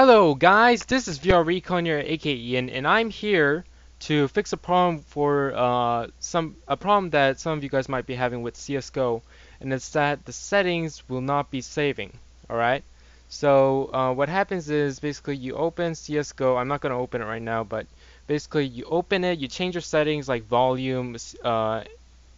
Hello guys, this is ViaRecon here, aka and I'm here to fix a problem for uh, some a problem that some of you guys might be having with CS:GO, and it's that the settings will not be saving. All right. So uh, what happens is basically you open CS:GO. I'm not going to open it right now, but basically you open it, you change your settings like volume, uh,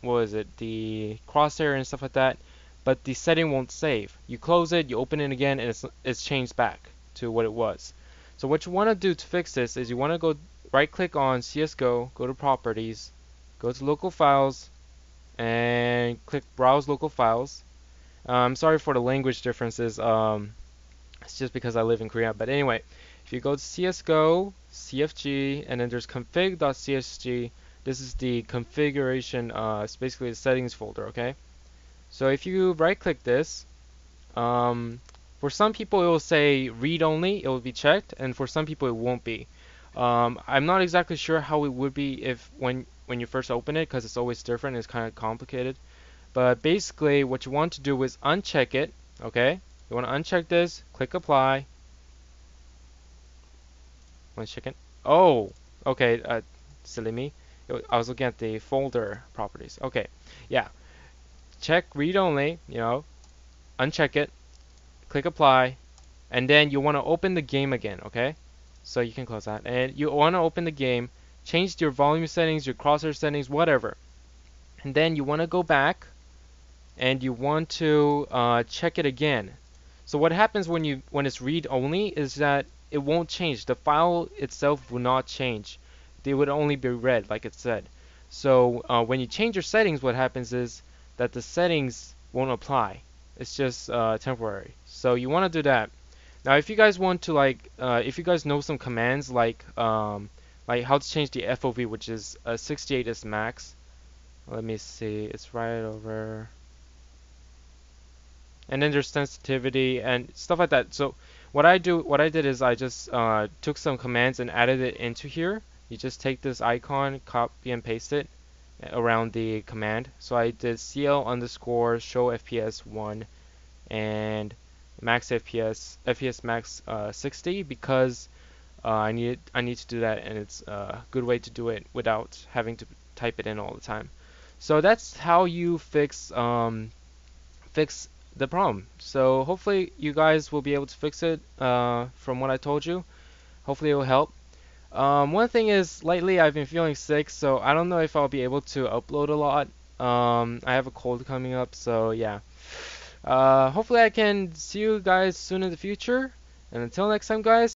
what is it, the crosshair and stuff like that, but the setting won't save. You close it, you open it again, and it's it's changed back to what it was. So what you want to do to fix this is you want to go right click on CSGO, go to properties, go to local files, and click browse local files. Uh, I'm sorry for the language differences. Um, it's just because I live in Korea. But anyway, if you go to CSGO, CFG, and then there's config.cfg, this is the configuration, uh, it's basically the settings folder, okay? So if you right click this, um, for some people, it will say read only, it will be checked, and for some people, it won't be. Um, I'm not exactly sure how it would be if when when you first open it, because it's always different. It's kind of complicated. But basically, what you want to do is uncheck it. Okay, you want to uncheck this, click apply. One second. Oh, okay. Uh, silly me. I was looking at the folder properties. Okay, yeah. Check read only. You know, uncheck it click apply, and then you want to open the game again, okay? So you can close that. And you want to open the game, change your volume settings, your crosshair settings, whatever. And then you want to go back and you want to uh, check it again. So what happens when you when it's read only is that it won't change. The file itself will not change. They would only be read, like it said. So uh, when you change your settings, what happens is that the settings won't apply. It's just uh, temporary. So you want to do that. Now, if you guys want to like, uh, if you guys know some commands like, um, like how to change the FOV, which is uh, 68 is max. Let me see. It's right over. And then there's sensitivity and stuff like that. So what I do, what I did is I just uh, took some commands and added it into here. You just take this icon, copy and paste it around the command. So I did cl underscore show fps 1 and max FPS FPS max uh, 60 because uh, I need I need to do that and it's a good way to do it without having to type it in all the time. So that's how you fix um, fix the problem. So hopefully you guys will be able to fix it uh, from what I told you. Hopefully it will help. Um, one thing is, lately I've been feeling sick, so I don't know if I'll be able to upload a lot. Um, I have a cold coming up, so yeah. Uh, hopefully I can see you guys soon in the future. And until next time, guys.